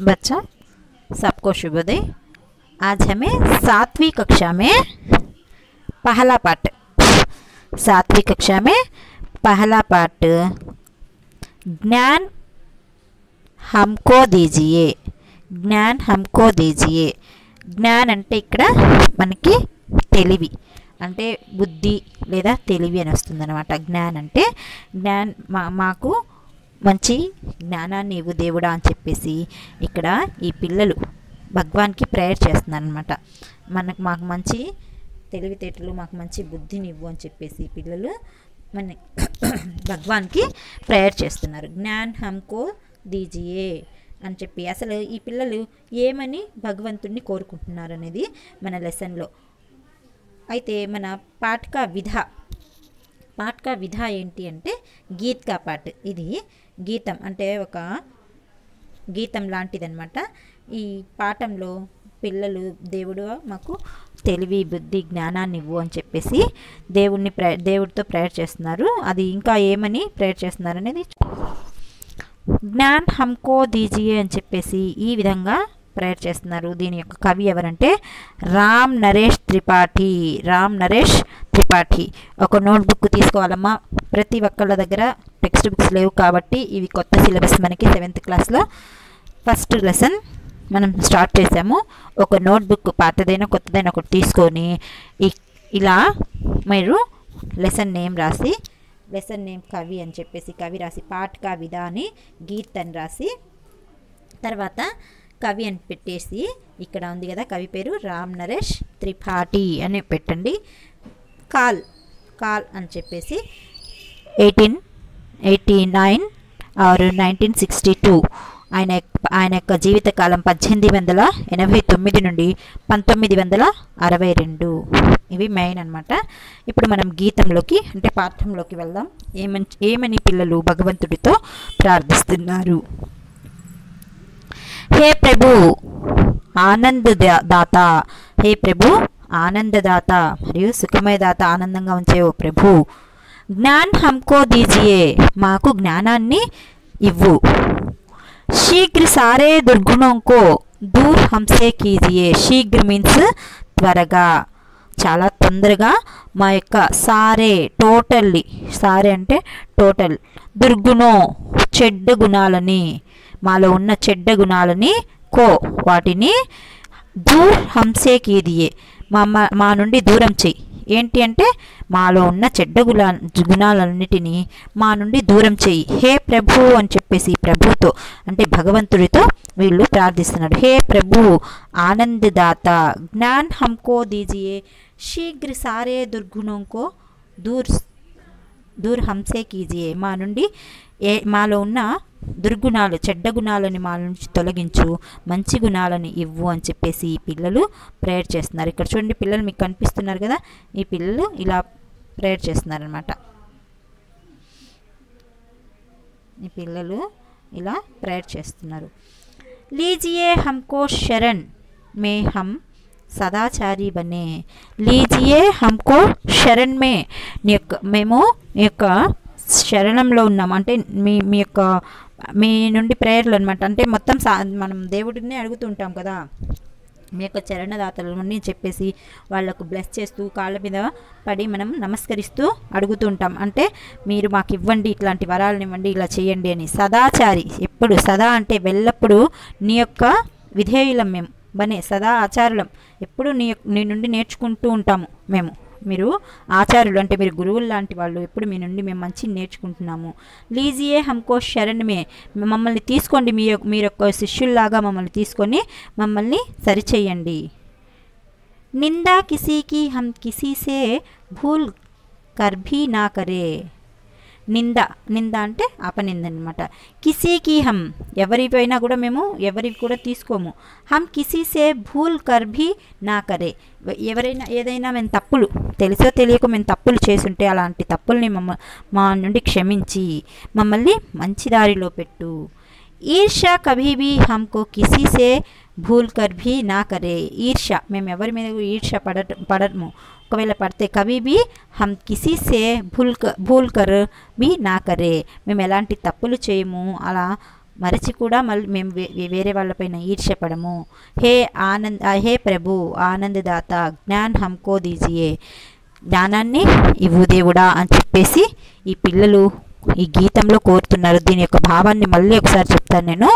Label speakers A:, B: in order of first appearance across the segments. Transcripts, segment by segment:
A: बच्चा सबको शुभोदय आज हमें सातवीं कक्षा में पहला पाठ सातवीं कक्षा में पहला पाठ ज्ञान हमको दीजिए జ్ఞాన్ హమ్కో దీజియే జ్ఞాన్ అంటే ఇక్కడ మనకి తెలివి అంటే బుద్ధి లేదా తెలివి అని వస్తుంది అనమాట జ్ఞాన్ అంటే జ్ఞాన్ మా మాకు మంచి జ్ఞానాన్ని ఇవ్వు దేవుడా అని చెప్పేసి ఇక్కడ ఈ పిల్లలు భగవాన్కి ప్రేయర్ చేస్తున్నారు అనమాట మనకు మాకు మంచి తెలివితేటలు మాకు మంచి బుద్ధిని ఇవ్వు అని చెప్పేసి పిల్లలు మన భగవాన్కి ప్రేయర్ చేస్తున్నారు. జ్ఞాన్ హమ్కో దీజియే అని చెప్పి అసలు ఈ పిల్లలు ఏమని భగవంతుడిని కోరుకుంటున్నారు అనేది మన లెసన్లో. అయితే మన పాఠక విధ పాట్కా విధ ఏంటి అంటే గీత్కా పాట్ ఇది గీతం అంటే ఒక గీతం లాంటిదన్నమాట. ఈ పాఠంలో పిల్లలు దేవుడు మాకు తెలివి బుద్ధి జ్ఞానాన్ని ఇవ్వు అని చెప్పేసి దేవుణ్ణి ప్రే దేవుడితో ప్రేయర్ చేస్తున్నారు. అది ఇంకా ఏమని ప్రేయర్ చేస్తున్నారు అనేది జ్ఞాన్ హమ్కో దీజియే అని చెప్పేసి ఈ విధంగా ప్రేయర్ చేస్తున్నారు. దీని యొక్క కవి ఎవరంటే రామ్ నరేష్ త్రిపాఠి. రామ్ నరేష్ త్రిపాఠి. ఒక నోట్బుక్ తీసుకోవాలమ్మా. ప్రతి ఒక్కళ్ళ దగ్గర టెక్స్ట్ బుక్స్ లేవు కాబట్టి ఇవి కొత్త సిలబస్ మనకి సెవెంత్ క్లాస్లో. ఫస్ట్ లెసన్ మనం స్టార్ట్ చేసాము. ఒక నోట్బుక్ పాతదైనా కొత్తదైనా ఒకటి తీసుకొని ఇలా మీరు లెసన్ నేమ్ రాసి లెసన్ నేమ్ కవి అని చెప్పేసి కవి రాసి పాఠ కవిధ అని గీత్ అని రాసి తర్వాత కవి అని పెట్టేసి ఇక్కడ ఉంది కదా కవి పేరు రామ్ నరేష్ త్రిపాఠి అని పెట్టండి. కాల్ కాల్ అని చెప్పేసి ఎయిటీన్ ఎయిటీ నైన్ ఆరు నైన్టీన్ సిక్స్టీ టూ. ఆయన ఆయన యొక్క జీవితకాలం పద్దెనిమిది వందల ఎనభై తొమ్మిది నుండి పంతొమ్మిది వందల అరవై రెండు. ఇవి మెయిన్ అనమాట ఇప్పుడు మనం గీతంలోకి అంటే పాఠంలోకి వెళ్దాం. ఏమని ఏమని పిల్లలు భగవంతుడితో ప్రార్థిస్తున్నారు? హే ప్రభు ఆనంద దాత హే ప్రభు ఆనందదాత. మరియు సుఖమయదాత ఆనందంగా ఉంచే ఓ ప్రభు. జ్ఞాన్ హమ్కో దీజియే మాకు జ్ఞానాన్ని ఇవ్వు. శీఘ్ర సారే దుర్గుణంకో దూర్ హంసే కీజియే. శీఘ్ర మీన్స్ త్వరగా. చాలా తొందరగా మా యొక్క సారే టోటల్లీ సారే అంటే టోటల్ దుర్గుణం చెడ్డ గుణాలని. మాలో ఉన్న చెడ్డ గుణాలని కో వాటిని దూర్ హంసే కీదియే మా మా నుండి దూరం చెయ్యి. ఏంటి అంటే మాలో ఉన్న చెడ్డ గుణా గుణాలన్నిటినీ మా నుండి దూరం చెయ్యి. హే ప్రభు అని చెప్పేసి ప్రభుతో అంటే భగవంతుడితో వీళ్ళు ప్రార్థిస్తున్నాడు హే ప్రభు ఆనందదాత జ్ఞాన్ హంకో దీజియే శీఘ్ర సారే దుర్గుణంకో దూర్ దూర్ హంసే కీజియే మా నుండి ఏ మాలో ఉన్న దుర్గుణాలు చెడ్డ గుణాలని మా నుంచి తొలగించు మంచి గుణాలని ఇవ్వు అని చెప్పేసి ఈ పిల్లలు ప్రేయర్ చేస్తున్నారు. ఇక్కడ చూడండి పిల్లలు మీకు కనిపిస్తున్నారు కదా? ఈ పిల్లలు ఇలా ప్రేయర్ చేస్తున్నారనమాట ఈ పిల్లలు ఇలా ప్రేయర్ చేస్తున్నారు. లీజియే హమ్కో శరణ్ మే హమ్ సదాచారి బనే. లీజియే హమ్కో శరణ్ మే నీ యొక్క మేము మీ యొక్క శరణంలో ఉన్నాం. అంటే మీ మీ యొక్క మీ నుండి ప్రేయర్లు అనమాట అంటే మొత్తం సా మనం దేవుడిని అడుగుతుంటాం కదా. మీ యొక్క చరణదాతలని చెప్పేసి వాళ్ళకు బ్లెస్ చేస్తూ కాళ్ళ మీద పడి మనం నమస్కరిస్తూ అడుగుతుంటాం. అంటే మీరు మాకు ఇవ్వండి ఇట్లాంటి వరాలను ఇవ్వండి ఇలా చేయండి అని. సదాచారి ఎప్పుడు సదా అంటే వెళ్ళప్పుడు నీ యొక్క విధేయులం మేము. బనే సదా ఆచారులం. ఎప్పుడు నీ నీ నుండి నేర్చుకుంటూ ఉంటాము మేము. మీరు ఆచార్యులు అంటే మీరు గురువులు లాంటి వాళ్ళు ఎప్పుడు మీ నుండి మేము మంచి నేర్చుకుంటున్నాము. లీజియే హమ్కో శరణ్మే. మమ్మల్ని తీసుకోండి మీ మీరు యొక్క శిష్యుల్లాగా మమ్మల్ని తీసుకొని మమ్మల్ని సరిచేయండి. నిందా కిసీకి హమ్ కిసీసే భూల్ కర్భీ నా కరే. నింద. నింద అంటే అపనింద అనమాట కిసీకి హమ్ ఎవరిపైనా కూడా మేము ఎవరివి కూడా తీసుకోము. హమ్ కిసీసే భూల్ కర్భి నా కరే. ఎవరైనా ఏదైనా మేము తప్పులు తెలుసో తెలియక మేము తప్పులు చేసుంటే అలాంటి తప్పుల్ని మమ్మ మా నుండి క్షమించి మమ్మల్ని మంచి దారిలో పెట్టు. ఈర్ష కభీ భీ హమ్కో కిసీ సే భూల్ కర్ భీ నా కరే ఈర్ష్య. మేము ఎవరి మీద ఈర్ష పడ పడము. ఒకవేళ పడితే కవి బి హమ్ కిసీ సే భూల్ భూల్ కర్ బి నా కరే. మేము ఎలాంటి తప్పులు చేయము. అలా మరచి కూడా మళ్ళీ మేము వే- వేరే వాళ్ళపైన ఈర్ష్యపడము హే ఆనంద్ ఆ, హే ప్రభు ఆనందదాత జ్ఞాన్ హమ్కో దీజియే. జ్ఞానాన్ని ఇవ్వు దేవుడా అని చెప్పేసి ఈ పిల్లలు ఈ గీతంలో కోరుతున్నారు. దీని యొక్క భావాన్ని మళ్ళీ ఒకసారి చెప్తాను నేను.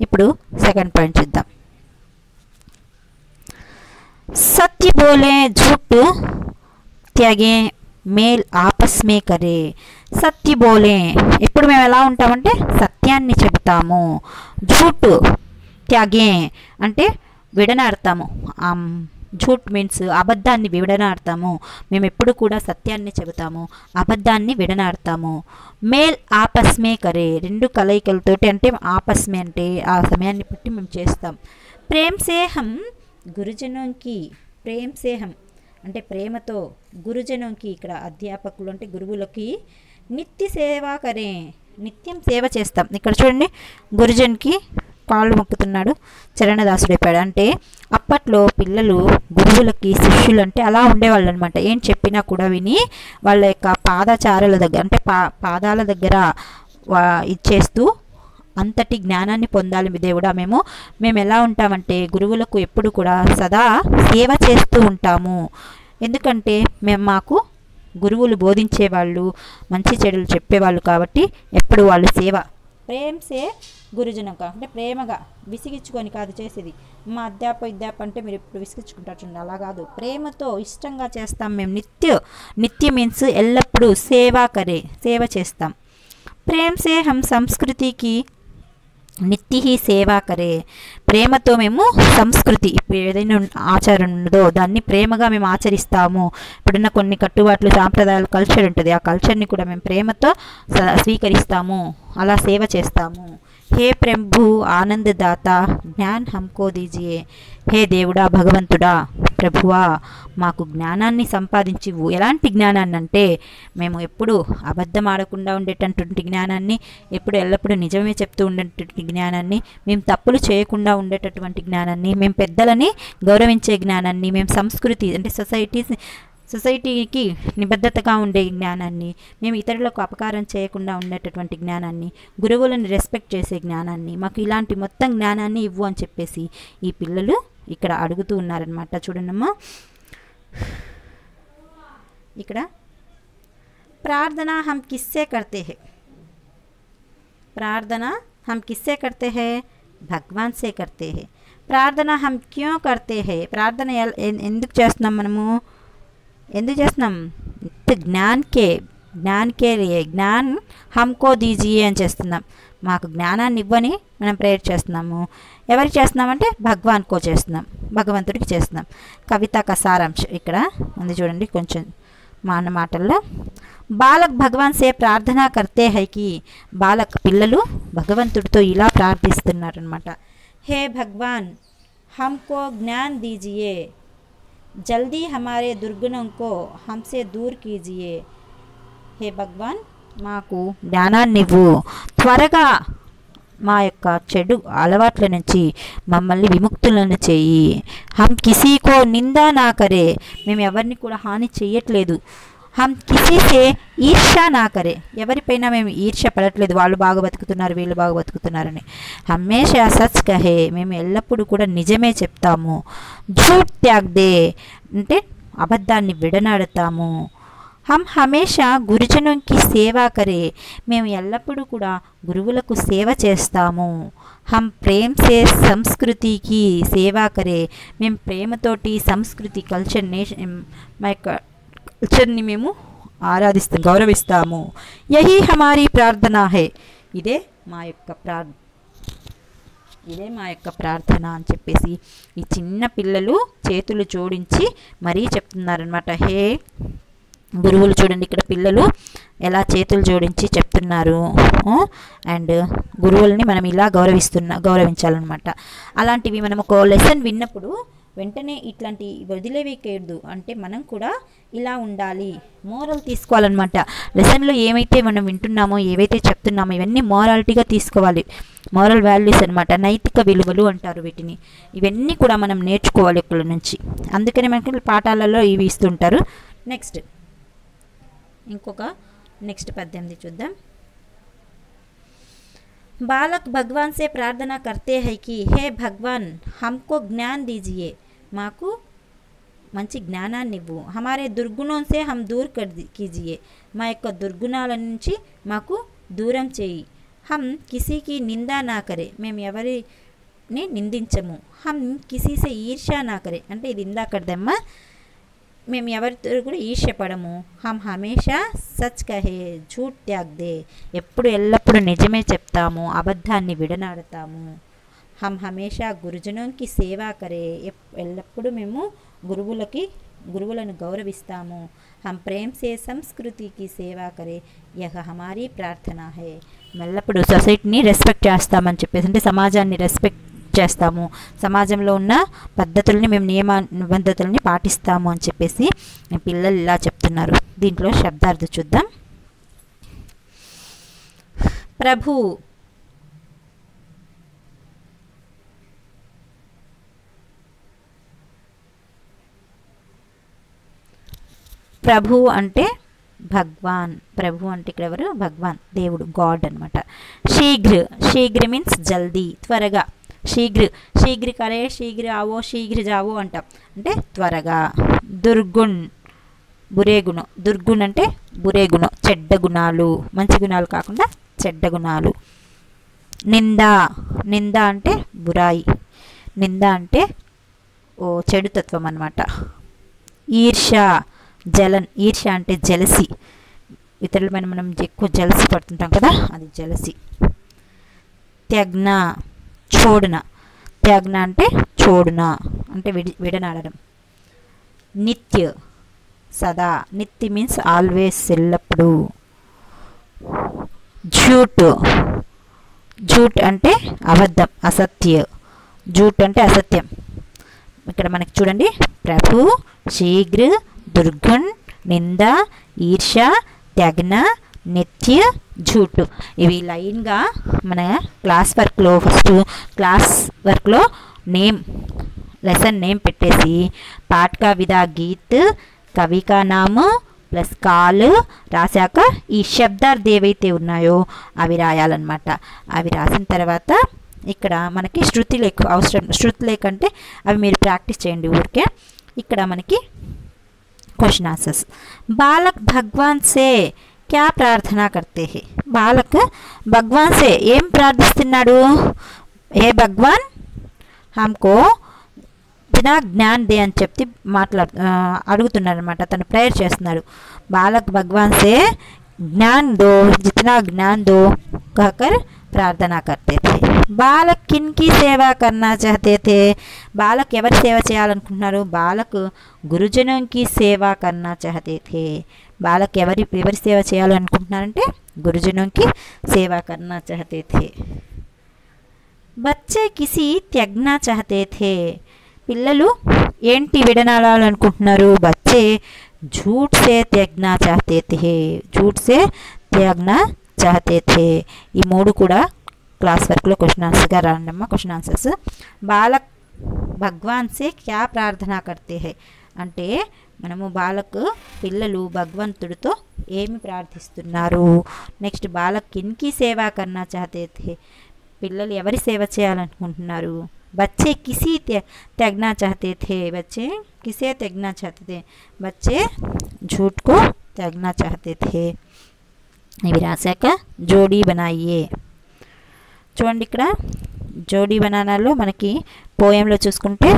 A: ఇప్పుడు సెకండ్ పాయింట్ చూద్దాం. సత్య బోలే झूठ త్యాగే మేల్ ఆపస్ మే కరే సత్య బోలే ఎప్పుడు మేము ఎలా ఉంటామంటే సత్యాన్ని చెబుతాము झूठ త్యాగే అంటే విడనాడతాము ఆమ్, झूठ మీన్స్ అబద్ధాన్ని విడనాడతాము మేము ఎప్పుడు కూడా సత్యాన్ని చెబుతాము అబద్ధాన్ని విడనాడతాము మేల్ ఆపస్ మే కరే రెండు కలయికలతోటి అంటే ఆపస్ మే అంటే ఆ సమయాన్ని బట్టి మేము చేస్తాం ప్రేమ్ సే హమ్ గురుజనంకి ప్రేమ్ సే అంటే ప్రేమతో గురుజనంకి ఇక్కడ అధ్యాపకులు అంటే గురువులకి నిత్య సేవ కరే నిత్యం సేవ చేస్తాం. ఇక్కడ చూడండి గురుజన్కి కాళ్ళు మొక్కుతున్నాడు చరణదాసుడు అయిపోయాడు. అంటే అప్పట్లో పిల్లలు గురువులకి శిష్యులు అంటే అలా ఉండేవాళ్ళు అనమాట ఏం చెప్పినా కూడా విని వాళ్ళ యొక్క పాదచారుల దగ్గర అంటే పా పాదాల దగ్గర వా- ఇచ్చేస్తూ అంతటి జ్ఞానాన్ని పొందాలి మీ దేవుడా. మేము మేము ఎలా ఉంటామంటే గురువులకు ఎప్పుడు కూడా సదా సేవ చేస్తూ ఉంటాము. ఎందుకంటే మేము మాకు గురువులు బోధించేవాళ్ళు మంచి చెడులు చెప్పేవాళ్ళు కాబట్టి ఎప్పుడు వాళ్ళు సేవ. ప్రేమ్సే గురుజనం కా అంటే ప్రేమగా విసిగించుకొని కాదు చేసేది. మా అధ్యాప విద్యాప అంటే మీరు ఇప్పుడు విసిగించుకుంటారు చూడండి అలా కాదు. ప్రేమతో ఇష్టంగా చేస్తాం మేము. నిత్య నిత్య మీన్స్ ఎల్లప్పుడూ సేవా కరే సేవ చేస్తాం. ప్రేమ్ సే సంస్కృతికి నిత్య సేవా కరే. ప్రేమతో మేము సంస్కృతి. ఇప్పుడు ఏదైనా ఆచారం ఉన్నదో దాన్ని ప్రేమగా మేము ఆచరిస్తాము. ఇప్పుడున్న కొన్ని కట్టుబాట్లు సాంప్రదాయాలు కల్చర్ ఉంటుంది. ఆ కల్చర్ని కూడా మేము ప్రేమతో స్వీకరిస్తాము. అలా సేవ చేస్తాము. హే ప్రభు ఆనందదాత జ్ఞాన్ హమ్కో దీజియే. హే దేవుడా భగవంతుడా ప్రభువా మాకు జ్ఞానాన్ని సంపాదించివు ఎలాంటి జ్ఞానాన్ని అంటే మేము ఎప్పుడు అబద్ధం ఆడకుండా ఉండేటటువంటి జ్ఞానాన్ని ఎప్పుడు ఎల్లప్పుడూ నిజమే చెప్తూ ఉండేటటువంటి జ్ఞానాన్ని మేము తప్పులు చేయకుండా ఉండేటటువంటి జ్ఞానాన్ని మేము పెద్దలని గౌరవించే జ్ఞానాన్ని మేము సంస్కృతి అంటే సొసైటీస్ సొసైటీకి నిబద్ధతగా ఉండే జ్ఞానాన్ని మేము ఇతరులకు అపకారం చేయకుండా ఉండేటటువంటి జ్ఞానాన్ని గురువులను రెస్పెక్ట్ చేసే జ్ఞానాన్ని మాకు ఇలాంటి మొత్తం జ్ఞానాన్ని ఇవ్వు అని చెప్పేసి ఈ పిల్లలు ఇక్కడ అడుగుతూ ఉన్నారనమాట చూడండమ్మా ఇక్కడ ప్రార్థన హమ్ కిస్సే కర్తే హే ప్రార్థన हम किससे करते हैं భగవాన్ సే కర్తే హే ప్రార్థన హమ్ క్యూ కర్తే హే ప్రార్థన ఎల్- ఎన్- ఎందుకు చేస్తున్నాం మనము ఎందుకు చేస్తున్నాం? ఇత్ జ్ఞాన్కే జ్ఞాన్కే జ్ఞాన్ హమ్కో దీజియే అని చేస్తున్నాం. మాకు జ్ఞానాన్ని ఇవ్వని మనం ప్రేయర్ చేస్తున్నాము. ఎవరికి చేస్తున్నామంటే భగవాన్కో చేస్తున్నాం. భగవంతుడికి చేస్తున్నాం. కవిత కసారాంశం ఇక్కడ ఉంది చూడండి కొంచెం మా అన్న మాటల్లో. బాలక్ భగవాన్ సే ప్రార్థన కర్తే హైకి బాలక్ పిల్లలు భగవంతుడితో ఇలా ప్రార్థిస్తున్నారనమాట హే భగవాన్ హమ్కో జ్ఞాన్ దీజియే జల్దీ హమారే దుర్గుణం కో హంసే దూర్ కీజియే హే భగవాన్ మాకు జ్ఞానాన్ని ఇవ్వు త్వరగా మా యొక్క చెడు అలవాట్ల నుంచి మమ్మల్ని విముక్తులను చేయి హం కిసీకో నిందా నా కరే మేము ఎవరిని కూడా హాని చేయట్లేదు హమ్ కిసీసే ఈర్ష నా కరే ఎవరిపైనా మేము ఈర్ష పడట్లేదు. వాళ్ళు బాగా బతుకుతున్నారు వీళ్ళు బాగా బతుకుతున్నారని. హమేషా సచ్ కహే. మేము ఎల్లప్పుడూ కూడా నిజమే చెప్తాము. ఝూట్ త్యాగ్దే అంటే అబద్ధాన్ని విడనాడతాము. హమ్ హమేషా గురుజనుకి సేవా కరే. మేము ఎల్లప్పుడూ కూడా గురువులకు సేవ చేస్తాము. హమ్ ప్రేమ్ సే సంస్కృతికి సేవా కరే. మేము ప్రేమతోటి సంస్కృతి కల్చర్ నేషన్ మా యొక్క కల్చర్ని మేము ఆరాధిస్తాం గౌరవిస్తాము. యహీ హమారీ ప్రార్థన హే. ఇదే మా యొక్క ప్రార్థ ఇదే మా యొక్క ప్రార్థన అని చెప్పేసి ఈ చిన్న పిల్లలు చేతులు జోడించి మరీ చెప్తున్నారనమాట హే గురువులు చూడండి ఇక్కడ పిల్లలు ఎలా చేతులు జోడించి చెప్తున్నారు. అండ్ గురువుల్ని మనం ఇలా గౌరవిస్తున్నా గౌరవించాలన్నమాట. అలాంటివి మనం ఒక లెసన్ విన్నప్పుడు వెంటనే ఇట్లాంటి వదిలేవేయకూడదు అంటే మనం కూడా ఇలా ఉండాలి మోరల్ తీసుకోవాలన్నమాట లెసన్లో ఏమైతే మనం వింటున్నామో ఏవైతే చెప్తున్నామో ఇవన్నీ మోరాలిటీగా తీసుకోవాలి మోరల్ వాల్యూస్ అనమాట నైతిక విలువలు అంటారు వీటిని ఇవన్నీ కూడా మనం నేర్చుకోవాలి ఇక్కడ నుంచి అందుకని మనకి పాఠాలలో ఇవి ఇస్తుంటారు నెక్స్ట్ ఇంకొక నెక్స్ట్ పద్దెనిమిది చూద్దాం बालक भगवान से प्रार्थना करते हैं कि हे भगवान हमको ज्ञान दीजिए మాకు మంచి జ్ఞానాన్ని ఇవ్వు. హమారే దుర్గుణంసే హమ్ దూర్ కీజియే. మా యొక్క దుర్గుణాల నుంచి మాకు దూరం చేయి. హమ్ కిసీకి నిందా నా కరే. మేము ఎవరిని నిందించము. హమ్ కిసీసే ఈర్ష్యా నాకరే అంటే ఇది ఇందాకడదమ్మా మేము ఎవరితో కూడా ఈర్ష్యపడము. హమ్ హమేషా సచ్ కహే झूठ త్యాగ్ దే. ఎప్పుడు ఎల్లప్పుడూ నిజమే చెప్తాము. అబద్ధాన్ని విడనాడతాము. హమ్ హమేషా గురుజనంకి సేవా కరే. ఎల్లప్పుడూ మేము గురువులకి గురువులను గౌరవిస్తాము. హమ్ ప్రేమ్ సే సంస్కృతికి సేవా కరే. యహ హమారీ ప్రార్థన హే. ఎల్లప్పుడూ సొసైటీని రెస్పెక్ట్ చేస్తామని చెప్పేసి అంటే సమాజాన్ని రెస్పెక్ట్ చేస్తాము. సమాజంలో ఉన్న పద్ధతుల్ని మేము నియమ నిబంధనల్ని పాటిస్తాము అని చెప్పేసి పిల్లలు ఇలా చెప్తున్నారు. దీంట్లో శబ్దార్థం చూద్దాం. ప్రభు ప్రభు అంటే భగవాన్. ప్రభు అంటే ఇక్కడ ఎవరు? భగవాన్. దేవుడు. గాడ్ అనమాట శీఘ్ర. శీఘ్ర మీన్స్ జల్దీ. త్వరగా. శీఘ్ర. శీఘ్ర కరే శీఘ్ర ఆవో శీఘ్ర జావో అంటాం. అంటే త్వరగా. దుర్గుణ్. బురే గుణం. దుర్గుణ్ అంటే బురేగుణం చెడ్డ గుణాలు. మంచి గుణాలు కాకుండా చెడ్డ గుణాలు. నింద. నింద అంటే బురాయి. నింద అంటే ఓ చెడుతత్వం అనమాట ఈర్ష జలన్ ఈర్ష అంటే జలసి. ఇతరుల పైన మనం ఎక్కువ జలసి పడుతుంటాం కదా అది జలసి. త్యగ్న చోడున. త్యాగ్న అంటే చోడున అంటే విడి విడనాడడం. నిత్య సదా. నిత్య మీన్స్ ఆల్వేస్ ఎల్లప్పుడు. జూట్ జూట్ అంటే అబద్ధం అసత్య. జూట్ అంటే అసత్యం. ఇక్కడ మనకి చూడండి ప్రభు శీఘ్ర దుర్గుణ్ నింద ఈర్ష త్యగ్న నిత్య జూటు. ఇవి లైన్గా మన క్లాస్ వర్క్లో ఫస్ట్ క్లాస్ వర్క్లో నేమ్ లెసన్ నేమ్ పెట్టేసి పాట్కా విధా గీత్ కవికా నాము ప్లస్ కాల్ రాశాక ఈ శబ్దార్థ ఏవైతే ఉన్నాయో అవి రాయాలన్నమాట. అవి రాసిన తర్వాత ఇక్కడ మనకి శృతి లేఖ అవసరం శృతి లేఖ అంటే అవి మీరు ప్రాక్టీస్ చేయండి ఊరికే. ఇక్కడ మనకి క్వశ్చన్ ఆన్సర్స్ బాలక్ భగవాన్ సే క్యా ప్రార్థన కర్తే హే బాలక్ భగవాన్ సే ఏం ప్రార్థిస్తున్నాడు హే భగవాన్ హమ్కో బినా జ్ఞాన్ దే అని చెప్పి మాట్లాడు అడుగుతున్నాడు అనమాట తను ప్రేయర్ చేస్తున్నాడు బాలక్ భగవాన్ సే జ్ఞాన్ దో జితనా జ్ఞాన్ దో कहकर ప్రార్థన करते थे బాలక్ కిన్కి సేవ కన్నా చాహతే थे బాలక్ ఎవరి సేవ చేయాలనుకుంటున్నారు బాలక్ గురుజనంకి సేవ కన్నా చాహతే थे బాలక్ ఎవరి ఎవరి సేవ చేయాలనుకుంటున్నారంటే గురుజనంకి సేవ కన్నా చాహతే थे బచ్చే కిసి త్యగ్నా చాహతే थे పిల్లలు ఏంటి విడనాడాలనుకుంటున్నారు బచ్చే झूठ से त्यागना चाहते थे झूठ से त्यागना चाहते थे ఈ మూడు కూడా క్లాస్ వర్క్లో క్వశ్చన్ ఆన్సర్గా రాండమ్మా క్వశ్చన్ ఆన్సర్స్ బాలక్ భగవాన్ సే క్యా ప్రార్థన కర్తే హే అంటే మనము బాలకు పిల్లలు భగవంతుడితో ఏమి ప్రార్థిస్తున్నారు నెక్స్ట్ బాలక్ కిన్కి సేవ కన్నా చాహతే థే పిల్లలు ఎవరి సేవ చేయాలనుకుంటున్నారు बच्चे किसी त्या, त्यागना चाहते थे बच्चे किसे त्यागना चाहते थे बच्चे झूठ को त्यागना चाहते थे ఇవి రాశాక జోడీ బనాయియే చూడండి ఇక్కడ జోడీ బనానాలో మనకి పోయంలో చూసుకుంటే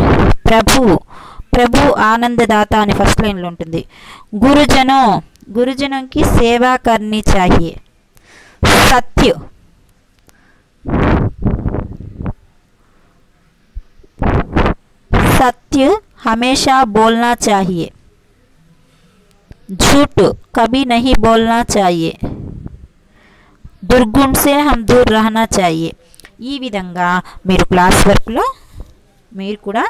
A: ప్రభు ప్రభు ఆనందదాత అని ఫస్ట్ లైన్లో ఉంటుంది గురుజనం గురుజనంకి సేవా కర్నీ చాహియే సత్య सत्य हमेशा बोलना चाहिए झूठ कभी नहीं बोलना चाहिए దుర్గుణ్ సే హమ్ దూర్ రహనా చాయే. ఈ విధంగా మీరు క్లాస్ వర్క్లో మీరు కూడా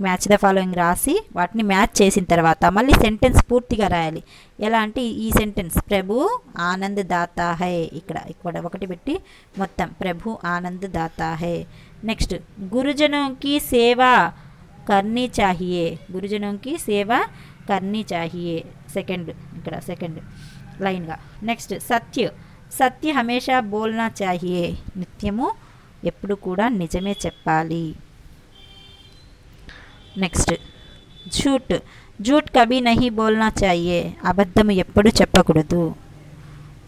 A: మ్యాచ్ ద ఫాలోయింగ్ రాసి వాటిని మ్యాచ్ చేసిన తర్వాత మళ్ళీ సెంటెన్స్ పూర్తిగా రాయాలి. ఎలా అంటే ఈ సెంటెన్స్ ప్రభు ఆనంద్ దాతా హే ఇక్కడ ఇక్కడ ఒకటి పెట్టి మొత్తం ప్రభు ఆనంద్ దాతా హే. నెక్స్ట్ గురుజనంకి సేవ కర్నీ చాహియే. గురుజనంకి సేవ కర్నీ చాహియే. సెకండ్ ఇక్కడ సెకండ్. లైన్గా నెక్స్ట్ సత్య సత్య హమేషా బోల్నా చాహియే నిత్యము ఎప్పుడు కూడా నిజమే చెప్పాలి నెక్స్ట్ జూట్ జూట్ కభీ నహి బోల్నా చాయే అబద్ధం ఎప్పుడు చెప్పకూడదు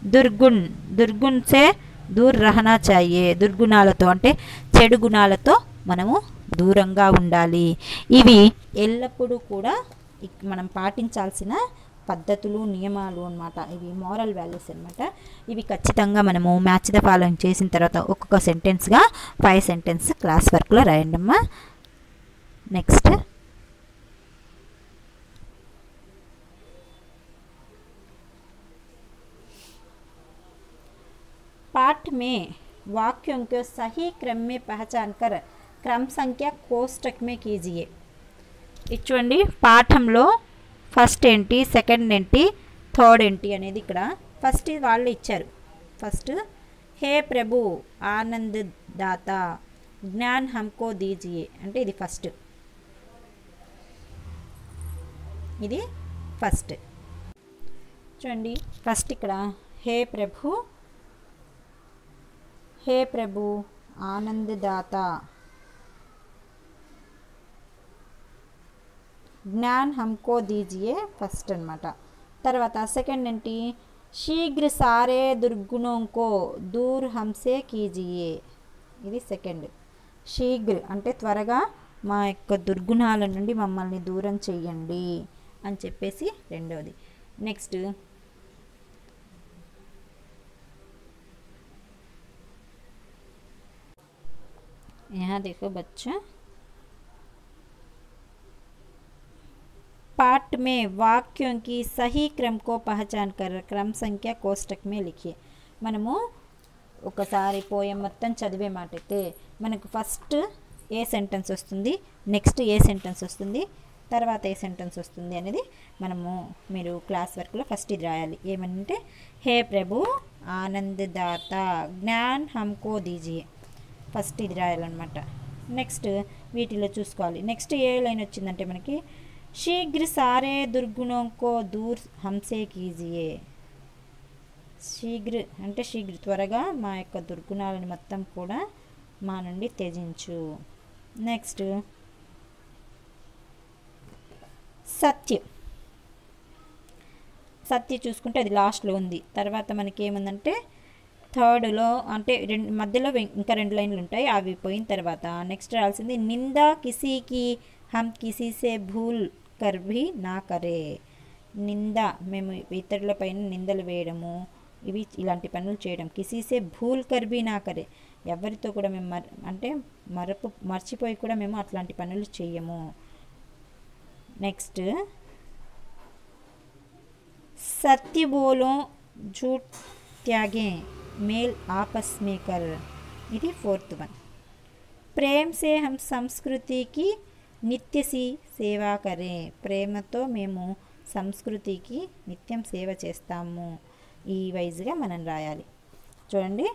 A: దుర్గుణ్ దుర్గుణ్సే దూర్ రహనా చాయే దుర్గుణాలతో అంటే చెడు గుణాలతో మనము దూరంగా ఉండాలి ఇవి ఎల్లప్పుడూ కూడా మనం పాటించాల్సిన పద్ధతులు నియమాలు అన్నమాట ఇవి మోరల్ వాల్యూస్ అన్నమాట ఇవి ఖచ్చితంగా మనము మ్యాచ్ ద ఫాలోయింగ్ చేసిన తర్వాత ఒక్కొక్క సెంటెన్స్గా ఫైవ్ సెంటెన్స్ క్లాస్ వర్క్లో రాయండి అమ్మా నెక్స్ట్ पाठ में वाक्यों को सही क्रम में पहचान कर क्रम संख्या कोष्टक में कीजिए ఇది చూడండి పాఠంలో ఫస్ట్ ఏంటి సెకండ్ ఏంటి థర్డ్ ఏంటి అనేది ఇక్కడ ఫస్ట్ వాళ్ళు ఇచ్చారు. ఫస్ట్ హే ప్రభు ఆనంద్ దాత జ్ఞాన్ హమ్కో దీజియే అంటే ఇది ఫస్ట్ ఇది ఫస్ట్ చూడండి ఫస్ట్ ఇక్కడ హే ప్రభు హే ప్రభు ఆనందదాత జ్ఞాన్ హమ్కో దీజియే ఫస్ట్ అనమాట తర్వాత సెకండ్ ఏంటి శీఘ్ర సారే దుర్గుణంకో దూర్ హంసే కీజియే ఇది సెకండ్ శీఘ్ర అంటే త్వరగా మా యొక్క దుర్గుణాల నుండి మమ్మల్ని దూరం చెయ్యండి అని చెప్పేసి రెండవది నెక్స్ట్ यहाँ देखो बच्चा पाठ में वाक्यों की सही क्रम को पहचान कर क्रम संख्या कोष्टक में लिखिए మనము ఒకసారి పోయం మొత్తం చదివే మాట అయితే మనకు ఫస్ట్ ఏ సెంటెన్స్ వస్తుంది నెక్స్ట్ ఏ సెంటెన్స్ వస్తుంది తర్వాత ఏ సెంటెన్స్ వస్తుంది అనేది మనము మీరు క్లాస్ వర్క్లో ఫస్ట్ ఇది రాయాలి ఏమంటే హే ప్రభు ఆనందదాత జ్ఞాన్ హమ్కో దీజియే ఫస్ట్ ఇది రాయాలన్నమాట నెక్స్ట్ వీటిలో చూసుకోవాలి నెక్స్ట్ ఏ లైన్ వచ్చిందంటే మనకి శీఘ్ర సారే దుర్గుణంకో దూర్ హంసే కీజియే శీఘ్ర అంటే శీఘ్ర త్వరగా మా యొక్క దుర్గుణాలను మొత్తం కూడా మా నుండి త్యజించు। నెక్స్ట్ సత్య. సత్య చూసుకుంటే అది లాస్ట్లో ఉంది. తర్వాత మనకి ఏముందంటే థర్డ్లో అంటే రెండు మధ్యలో ఇంకా రెండు లైన్లు ఉంటాయి అవి పోయిన తర్వాత. నెక్స్ట్ రాల్సింది నిందా కిసీకి హమ్ కిసీసే భూల్. కర్భి నా కరే. నింద మేము ఇతరుల పైన నిందలు వేయడము ఇవి ఇలాంటి పనులు చేయడం. కిసీసే భూల్ కర్బీ నా కరే. ఎవరితో కూడా మేము మర అంటే మరపు మర్చిపోయి కూడా మేము అట్లాంటి పనులు చేయము నెక్స్ట్. సత్య బోలో జూట్ త్యాగే. మేల్ ఆపస్మేకర్ ఇది ఫోర్త్ వన్. ప్రేమ్ సే సంస్కృతికి నిత్యసి సేవా కరే. ప్రేమతో మేము సంస్కృతికి నిత్యం సేవ చేస్తాము. ఈ వైజ్గా మనం రాయాలి. చూడండి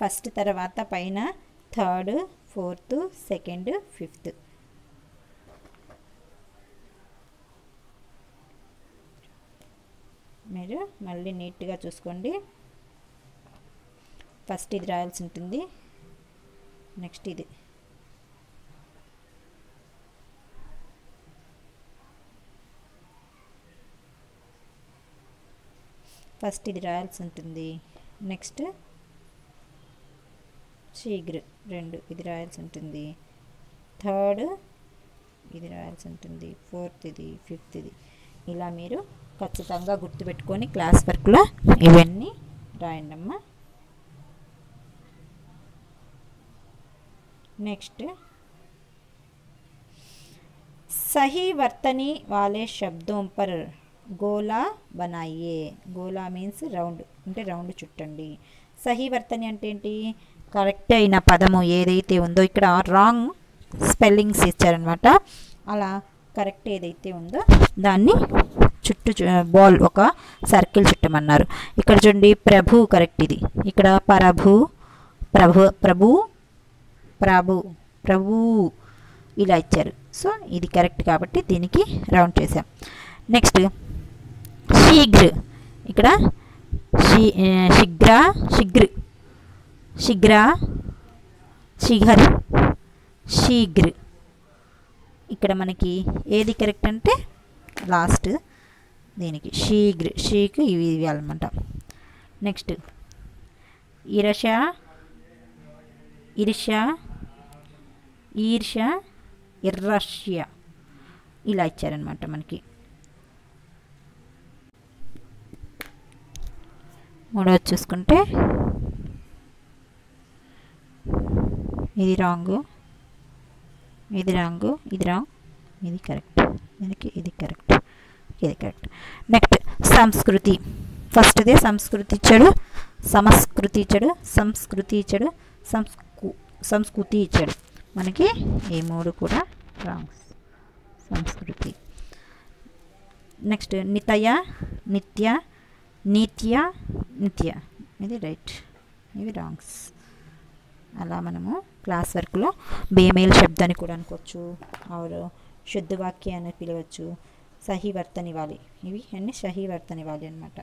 A: ఫస్ట్ తర్వాత పైన థర్డ్ ఫోర్త్ సెకండ్ ఫిఫ్త్. మీరు మళ్ళీ నీట్గా చూసుకోండి. ఫస్ట్ ఇది రాయాల్సి ఉంటుంది. నెక్స్ట్ ఇది. ఫస్ట్ ఇది రాయాల్సి ఉంటుంది. నెక్స్ట్ శీఘ్ర రెండు ఇది రాయాల్సి ఉంటుంది. థర్డ్ ఇది రాయాల్సి ఉంటుంది. ఫోర్త్ ఇది ఫిఫ్త్ ఇది. ఇలా మీరు ఖచ్చితంగా గుర్తుపెట్టుకొని క్లాస్ వర్క్లో ఇవన్నీ రాయండి అమ్మ. నెక్స్ట్ సహీ వర్తని వాలే శబ్దం పర్ గోలా బనాయే. గోలా మీన్స్ రౌండ్ అంటే రౌండ్ చుట్టండి. సహీవర్తని అంటే ఏంటి? కరెక్ట్ అయిన పదము ఏదైతే ఉందో ఇక్కడ రాంగ్ స్పెల్లింగ్స్ ఇచ్చారనమాట అలా కరెక్ట్ ఏదైతే ఉందో దాన్ని చుట్టూ బాల్ ఒక సర్కిల్ చుట్టమన్నారు. ఇక్కడ చూడండి ప్రభు కరెక్ట్ ఇది. ఇక్కడ పరభు ప్రభు ప్రభు ప్రభు ప్రభు ఇలా ఇచ్చారు. సో ఇది కరెక్ట్ కాబట్టి దీనికి రౌండ్ చేసాం నెక్స్ట్ శీఘ్ర. ఇక్కడ శీఘ్ర శీఘ్ర. శీఘ్ర శిఖర్ శీఘ్ర. ఇక్కడ మనకి ఏది కరెక్ట్ అంటే లాస్ట్ దీనికి శీఘ్ర షీక్ ఇవి ఇవ్వాలన్నమాట నెక్స్ట్ ఇరష ఇర్ష ఈర్ష ఇర్రష్య ఇలా ఇచ్చారనమాట మనకి. మూడవది చూసుకుంటే ఇది రాంగు ఇది రాంగు ఇది రాంగ్ ఇది కరెక్ట్ దీనికి ఇది కరెక్ట్ ఇది కరెక్ట్. నెక్స్ట్ సంస్కృతి. ఫస్ట్దే సంస్కృతి ఇచ్చాడు సంస్కృతి ఇచ్చాడు సంస్కృతి ఇచ్చాడు సంస్కృ సంస్కృతి ఇచ్చాడు మనకి ఈ మూడు కూడా రాంగ్స్. సంస్కృతి. నెక్స్ట్ నితయ నిత్య నిత్య నిత్య. ఇది రైట్ ఇవి రాంగ్స్ అలా మనము క్లాస్ వర్క్లో బేమేల్ శబ్దాన్ని కూడా అనుకోవచ్చు. ఆరు శుద్ధవాక్య అని పిలవచ్చు. సహీ వర్తనివ్వాలి ఇవి అన్ని సహీ వర్తనివ్వాలి అనమాట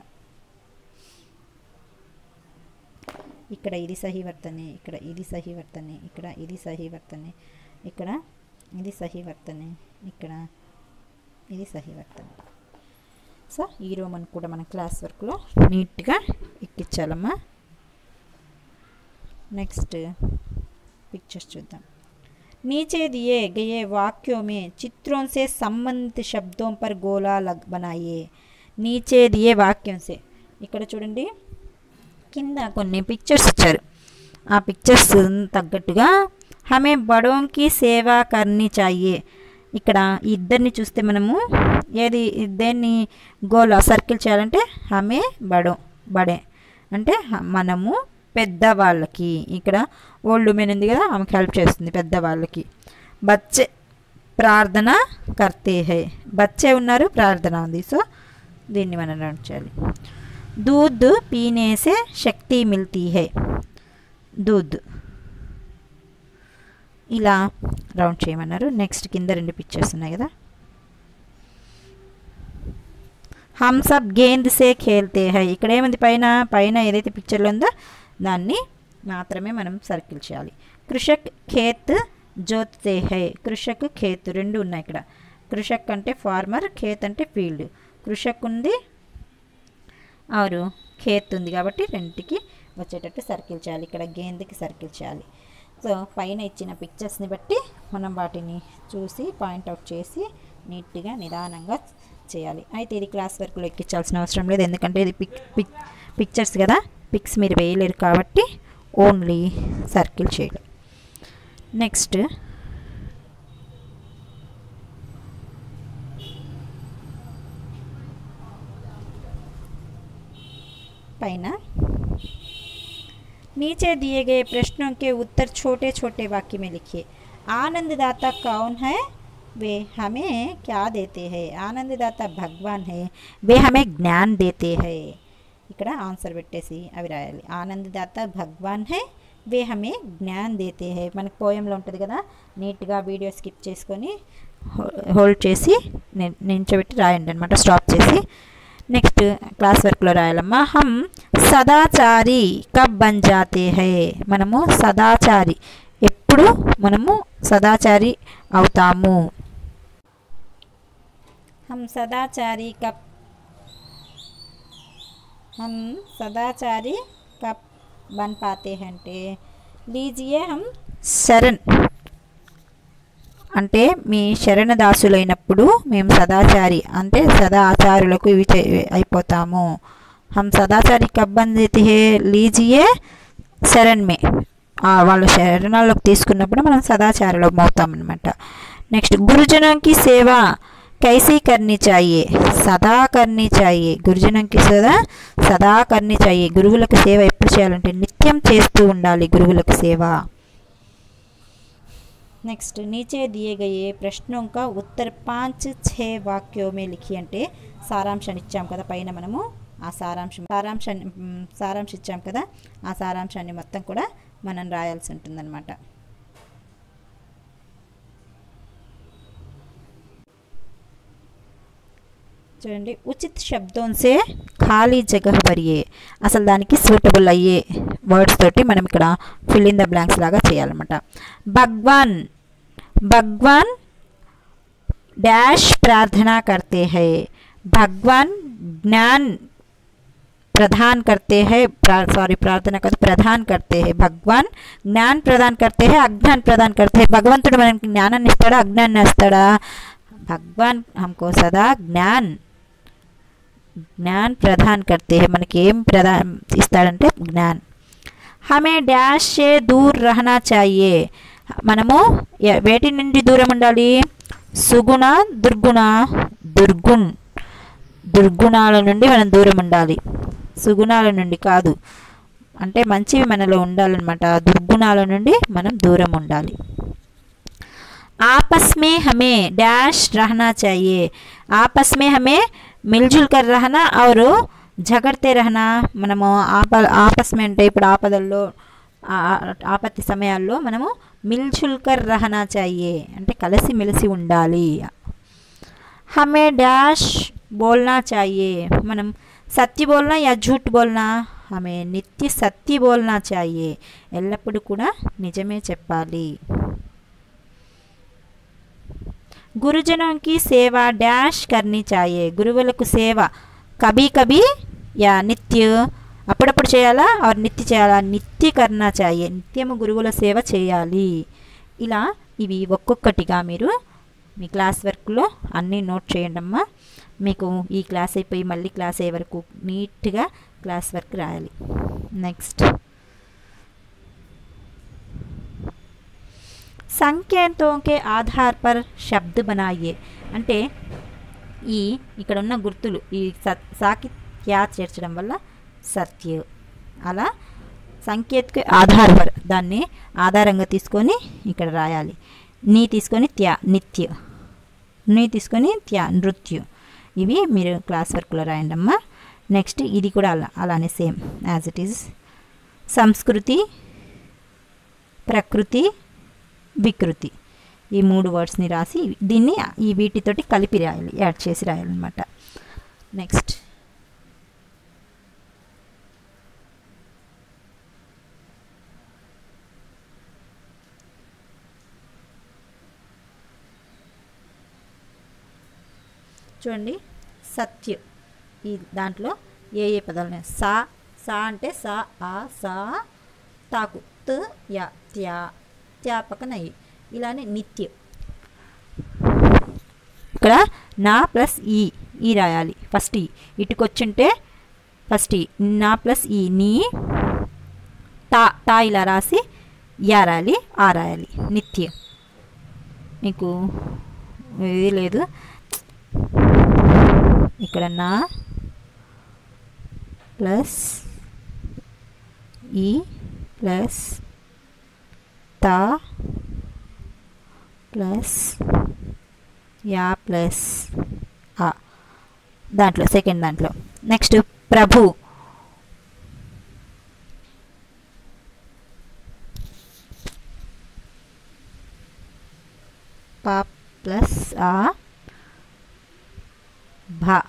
A: ఇక్కడ ఇది సహీ వర్తనే ఇక్కడ ఇది సహీ వర్తనే ఇక్కడ ఇది సహీ వర్తనే ఇక్కడ ఇది సహీ వర్తనే ఇక్కడ ఇది సహీ వర్తనే. సో ఈ రోమన్ కూడా మన క్లాస్ వర్క్లో నీట్గా ఎక్కించాలమ్మా నెక్స్ట్ पिक्चर्स చూద్దాం नीचे दिए गए वाक्यों में चित्रों से संबंधित शब्दों पर गोला लग बनाइए नीचे दिए वाक्यों से ఇక్కడ చూడండి కింద కొన్ని పిక్చర్స్ ఇచ్చారు ఆ పిక్చర్స్ తగ్గట్టుగా హమే బడోంకి సేవా కర్నీ చాయే ఇక్కడ ఈ ఇద్దరిని చూస్తే మనము ఏది దేన్ని గోల్ సర్కిల్ చేయాలంటే హమే బడో బడే అంటే హ- మనము పెద్దవాళ్ళకి ఇక్కడ ఓల్డ్ ఉమెన్ ఉంది కదా ఆమెకి హెల్ప్ చేస్తుంది పెద్దవాళ్ళకి బచ్చే ప్రార్థన కర్తే హే బచ్చే ఉన్నారు ప్రార్థన ఉంది సో దీన్ని మనం రన్ చేయాలి दूध पीने से शक्ति मिलती है दूध ఇలా రౌండ్ చేయమన్నారు. నెక్స్ట్ కింద రెండు పిక్చర్స్ ఉన్నాయి కదా. హమ్ సబ్ గేంద్ సే ఖేల్తే హై ఇక్కడ ఏముంది? పైన పైన ఏదైతే పిక్చర్లో ఉందో దాన్ని మాత్రమే మనం సర్కిల్ చేయాలి. కృషక్ ఖేత్ జోత్తే హై కృషక్ ఖేత్ రెండు ఉన్నాయి ఇక్కడ. కృషక్ అంటే ఫార్మర్ ఖేత్ అంటే ఫీల్డ్ కృషక్ ఉంది ఆరు ఖేత్ ఉంది కాబట్టి రెంటికి వచ్చేటట్టు సర్కిల్ చేయాలి. ఇక్కడ గేందుకి సర్కిల్ చేయాలి. సో పైన ఇచ్చిన పిక్చర్స్ని బట్టి మనం వాటిని చూసి పాయింట్అవుట్ చేసి నీట్గా నిదానంగా చేయాలి. అయితే ఇది క్లాస్ వర్క్లో ఎక్కించాల్సిన అవసరం లేదు. ఎందుకంటే ఇది పిక్ పిక్ పిక్చర్స్ కదా. పిక్స్ మీరు వేయలేరు కాబట్టి ఓన్లీ సర్కిల్ చేయడం. నెక్స్ట్ పైన नीचे दिए गए प्रश्नों के उत्तर छोटे छोटे वाक्य में लिखिए आनंददाता कौन है वे हमें क्या देते हैं ఆనందదాత భగవాన్ है वे हमें జ్ఞాన్ देते हैं ఇక్కడ ఆన్సర్ పెట్టేసి అవి రాయాలి ఆనందదాత భగవాన్ హై వే హమే జ్ఞాన్ దేతే హై మనకు పోయంలో ఉంటుంది కదా నీట్గా వీడియో స్కిప్ చేసుకొని హోల్డ్ చేసి ని- నించోబెట్టి రాయండి అనమాట స్టాప్ చేసి నెక్స్ట్ క్లాస్ వర్క్లో రాయాలమ్మా హమ్ సదాచారి కబ్ జాతే హే. మనము సదాచారి. ఎప్పుడు మనము సదాచారి అవుతాము. హమ్ సదాచారి కబ్ హం సదాచారి కబ్ బన్ పాతే అంటే లీజియే హమ్ శరణ్. అంటే మీ శరణదాసులైనప్పుడు మేము సదాచారి. అంటే సదా ఆచారులకు ఇవి అయిపోతాము. చే- అయిపోతాము హమ్ సదాచారి కబ్బందితే లీజియే శరణ్ మే ఆ, వాళ్ళ శరణాల్లోకి తీసుకున్నప్పుడు మనం సదాచారులం అవుతాం అనమాట నెక్స్ట్ గురుజనంకి సేవ కైసీ కర్నీ చాయే సదా కర్నీ చాయే గురుజనంకి సదా సదా కర్నీ చాయే గురువులకు సేవ ఎప్పుడు చేయాలంటే నిత్యం చేస్తూ ఉండాలి గురువులకు సేవ నెక్స్ట్ नीचे दिए गए प्रश्नों का उत्तर पाँच छः వాక్యోं में लिखी అంటే సారాంశాన్ని ఇచ్చాం కదా పైన మనము ఆ సారాంశం సారాంశాన్ని సారాంశం ఇచ్చాం కదా ఆ సారాంశాన్ని మొత్తం కూడా మనం రాయాల్సి ఉంటుందన్నమాట. చూడండి ఉచిత్ శబ్దోన్సే ఖాళీ జగహ పరియే అసలు దానికి సూటబుల్ అయ్యే వర్డ్స్ తోటి మనం ఇక్కడ ఫిల్ ఇన్ ద బ్లాంక్స్ లాగా చేయాలన్నమాట. భగవాన్ భగవాన్ డాష్ ప్రార్థనా కర్తే హై భగవాన్ జ్ఞాన్ प्रदान करते हैं सॉरी प्रार्थना करते प्रदान करते हैं भगवान జ్ఞాన్ ప్రదాన్ करते हैं అజ్ఞాన్ ప్రదాన్ करते हैं భగవంతుడు మనకి జ్ఞానాన్ని ఇస్తాడా అజ్ఞానాన్ని ఇస్తాడా భగవాన్ हमको సదా జ్ఞాన్ జ్ఞాన్ ప్రదాన్ करते हैं మనకి ఏం ప్రదాన్ ఇస్తాడంటే జ్ఞాన్ హమే డాష్ సే దూర్ రహనా చాయే మనము ఎ- వేటి నుండి దూరం ఉండాలి సుగుణ దుర్గుణ దుర్గుణ్ దుర్గుణాల నుండి మనం దూరం ఉండాలి సుగుణాల నుండి కాదు అంటే మంచివి మనలో ఉండాలన్నమాట దుర్గుణాల నుండి మనం దూరం ఉండాలి आपस में हमें डैश रहना चाहिए आपस में हमें मिलजुल कर रहना और झगड़ते रहना మనము ఆప ఆపస్ में అంటే ఇప్పుడు ఆపదల్లో ఆ- ఆ- ఆపత్తి సమయాల్లో మనము మిల్జుల్ కర్ రహనా చాయే అంటే కలిసి మెలిసి ఉండాలి హమే డాష్ బోల్నా చాయే మనం సత్య బోల్నా యా జూట్ బోల్నా? ఆమె నిత్య సత్య బోల్నా చాయే. ఎల్లప్పుడూ కూడా నిజమే చెప్పాలి. గురుజనంకి సేవ డాష్ కర్ని చాయే. గురువులకు సేవ. కభీ కభీ యా నిత్య. అప్పుడప్పుడు చేయాలా? ఆర్ నిత్య చేయాలా? నిత్య కర్ణ చాయే. నిత్యము గురువుల సేవ చేయాలి. ఇలా ఇవి ఒక్కొక్కటిగా మీరు మీ క్లాస్ వర్క్లో అన్నీ నోట్ చేయండి అమ్మా మీకు ఈ క్లాస్ అయిపోయి మళ్ళీ క్లాస్ అయ్యే వరకు నీట్గా క్లాస్ వర్క్ రాయాలి. నెక్స్ట్. సంకేతం ఆధార్ పర్ శబ్ద బనాయే అంటే ఈ ఇక్కడ ఉన్న గుర్తులు ఈ సత్ సాకి క్యా చేర్చడం వల్ల సత్య. అలా సంకేత్కి ఆధార్ పర్ దాన్ని ఆధారంగా తీసుకొని ఇక్కడ రాయాలి. నీ తీసుకొని త్యా నిత్య. నీ తీసుకొని త్యా నృత్యు. ఇవి మీరు క్లాస్ వర్క్లో రాయండి అమ్మా నెక్స్ట్ ఇది కూడా అలా అలానే సేమ్ యాజ్ ఇట్ ఈజ్ సంస్కృతి ప్రకృతి వికృతి. ఈ మూడు వర్డ్స్ని రాసి దీన్ని ఈ వీటితోటి కలిపి రాయాలి యాడ్ చేసి రాయాలన్నమాట. నెక్స్ట్ చూడండి సత్య. ఈ దాంట్లో ఏ ఏ పదాలు ఉన్నాయి? సా సా అంటే సా ఆ సా తాకు. త్ యా త్యా. త్యా పక్కన ఇలానే నిత్య. ఇక్కడ నా ప్లస్ ఈ ఈ రాయాలి. ఫస్ట్ ఈ. ఇటుకొచ్చుంటే ఫస్ట్ ఈ. నా ప్లస్ ఈ నీ తా తా ఇలా రాసి యా రాయాలి ఆ రాయాలి. నిత్య. మీకు ఇది లేదు. ఇక్కడ నా ప్లస్ ఈ ప్లస్ తా ప్లస్ యా ప్లస్ ఆ దాంట్లో సెకండ్ దాంట్లో. నెక్స్ట్ ప్రభు. పా ప్లస్ ఆ भा।